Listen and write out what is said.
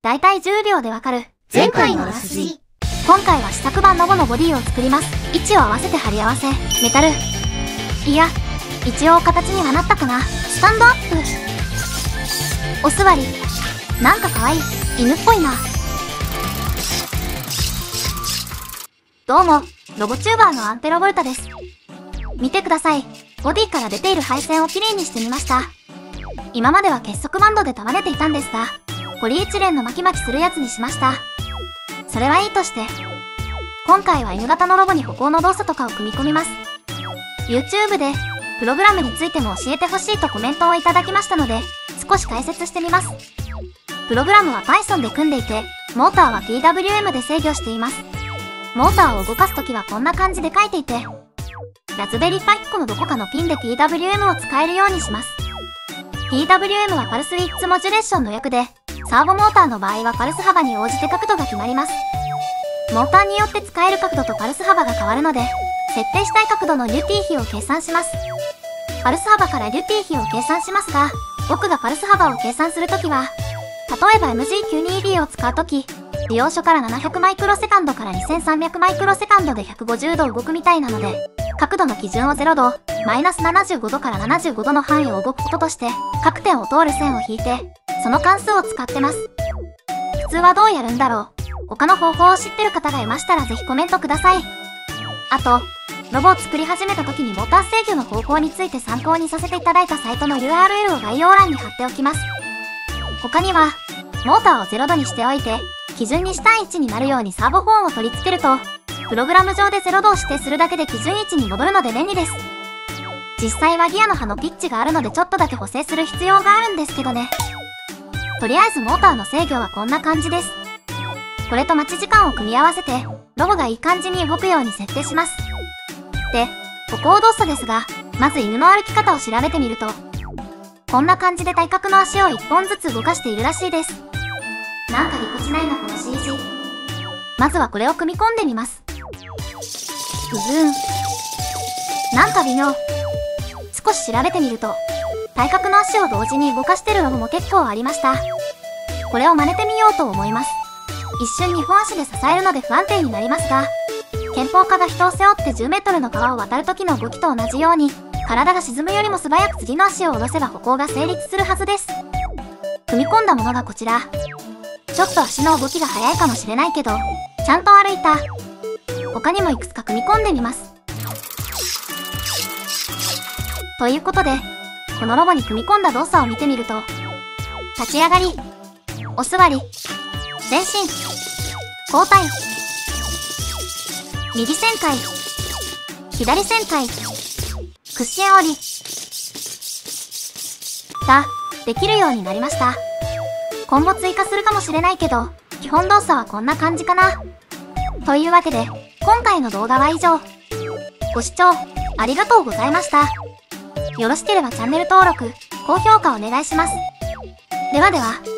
だいたい10秒でわかる。前回のラスジ。今回は試作版ロボのボディを作ります。位置を合わせて貼り合わせ、メタル。いや、一応形にはなったかな。スタンドアップ。お座り。なんか可愛い。犬っぽいな。どうも、ロボチューバーのアンテロボルタです。見てください。ボディから出ている配線をきれいにしてみました。今までは結束バンドで束ねていたんですが、ポリエチレンの巻き巻きするやつにしました。それはいいとして、今回は N 型のロボに歩行の動作とかを組み込みます。YouTube で、プログラムについても教えてほしいとコメントをいただきましたので、少し解説してみます。プログラムは Python で組んでいて、モーターは PWM で制御しています。モーターを動かすときはこんな感じで書いていて、ラズベリーパイ1個のどこかのピンで PWM を使えるようにします。PWM はパルスウィッツモジュレーションの略で、サーボモーターの場合はパルス幅に応じて角度が決まります。モーターによって使える角度とパルス幅が変わるので、設定したい角度のデュティー比を計算します。パルス幅からデュティー比を計算しますが、僕がパルス幅を計算するときは、例えば MG92D を使うとき、利用所から700マイクロセカンドから2300マイクロセカンドで150度動くみたいなので、角度の基準を0度、マイナス75度から75度の範囲を動くこととして、各点を通る線を引いて、その関数を使ってます。普通はどうやるんだろう他の方法を知ってる方がいましたらぜひコメントください。あと、ロボを作り始めた時にモーター制御の方法について参考にさせていただいたサイトの URL を概要欄に貼っておきます。他には、モーターを0度にしておいて、基準にした位置になるようにサーボホーンを取り付けると、プログラム上で0度を指定するだけで基準位置に戻るので便利です。実際はギアの刃のピッチがあるのでちょっとだけ補正する必要があるんですけどね。とりあえずモーターの制御はこんな感じです。これと待ち時間を組み合わせて、ロボがいい感じに動くように設定します。で、歩行動作ですが、まず犬の歩き方を調べてみると、こんな感じで体格の足を1本ずつ動かしているらしいです。なんかぎこちないなこの CG。まずはこれを組み込んでみます。ふふん。なんか微妙。少し調べてみると、体格の足を同時に動かしてるロボも結構ありました。これを真似てみようと思います。一瞬2本足で支えるので不安定になりますが、憲法家が人を背負って10メートルの川を渡る時の動きと同じように、体が沈むよりも素早く次の足を下ろせば歩行が成立するはずです。組み込んだものがこちら。ちょっと足の動きが速いかもしれないけど、ちゃんと歩いた。他にもいくつか組み込んでみます。ということで、このロボに組み込んだ動作を見てみると、立ち上がり、お座り、前進、交代、右旋回、左旋回、屈伸折り、が、できるようになりました。今後追加するかもしれないけど、基本動作はこんな感じかな。というわけで、今回の動画は以上。ご視聴、ありがとうございました。よろしければチャンネル登録、高評価お願いします。ではでは。